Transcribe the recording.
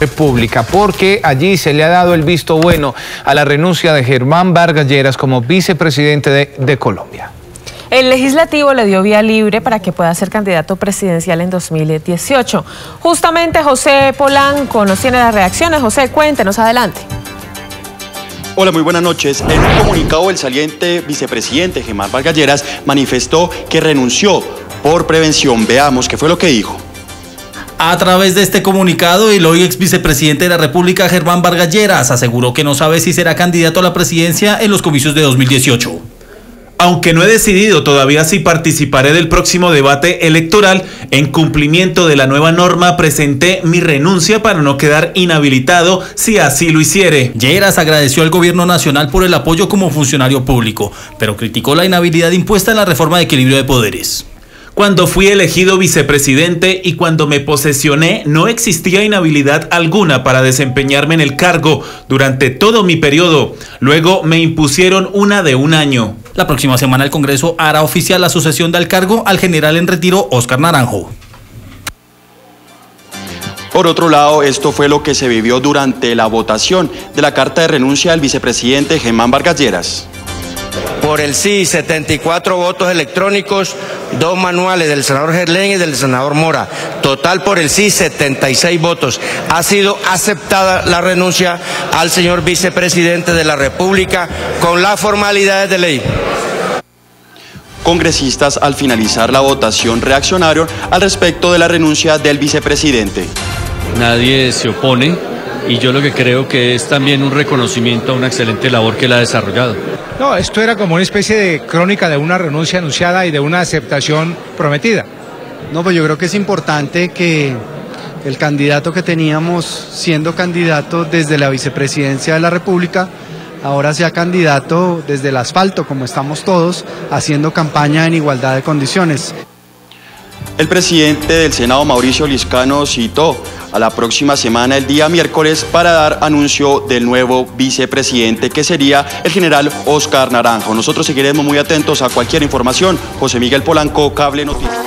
República, porque allí se le ha dado el visto bueno a la renuncia de Germán Vargas Lleras como vicepresidente de, de Colombia. El legislativo le dio vía libre para que pueda ser candidato presidencial en 2018. Justamente José Polanco nos tiene las reacciones. José, cuéntenos adelante. Hola, muy buenas noches. En un comunicado, el saliente vicepresidente Gemar Vargalleras manifestó que renunció por prevención. Veamos qué fue lo que dijo. A través de este comunicado, el hoy ex vicepresidente de la República, Germán Vargalleras, aseguró que no sabe si será candidato a la presidencia en los comicios de 2018. Aunque no he decidido todavía si participaré del próximo debate electoral, en cumplimiento de la nueva norma presenté mi renuncia para no quedar inhabilitado si así lo hiciere. Lleras agradeció al gobierno nacional por el apoyo como funcionario público, pero criticó la inhabilidad impuesta en la reforma de equilibrio de poderes. Cuando fui elegido vicepresidente y cuando me posesioné, no existía inhabilidad alguna para desempeñarme en el cargo durante todo mi periodo. Luego me impusieron una de un año. La próxima semana el Congreso hará oficial la sucesión del cargo al general en retiro Oscar Naranjo. Por otro lado, esto fue lo que se vivió durante la votación de la carta de renuncia del vicepresidente Germán Vargas Lleras. Por el sí, 74 votos electrónicos, dos manuales del senador Gerlén y del senador Mora. Total por el sí, 76 votos. Ha sido aceptada la renuncia al señor vicepresidente de la República con las formalidades de ley. Congresistas al finalizar la votación reaccionaron al respecto de la renuncia del vicepresidente. Nadie se opone y yo lo que creo que es también un reconocimiento a una excelente labor que él ha desarrollado. No, esto era como una especie de crónica de una renuncia anunciada y de una aceptación prometida. No, pues yo creo que es importante que el candidato que teníamos siendo candidato desde la vicepresidencia de la República, ahora sea candidato desde el asfalto, como estamos todos, haciendo campaña en igualdad de condiciones. El presidente del Senado, Mauricio Liscano, citó a la próxima semana, el día miércoles, para dar anuncio del nuevo vicepresidente, que sería el general Oscar Naranjo. Nosotros seguiremos muy atentos a cualquier información. José Miguel Polanco, Cable Noticias.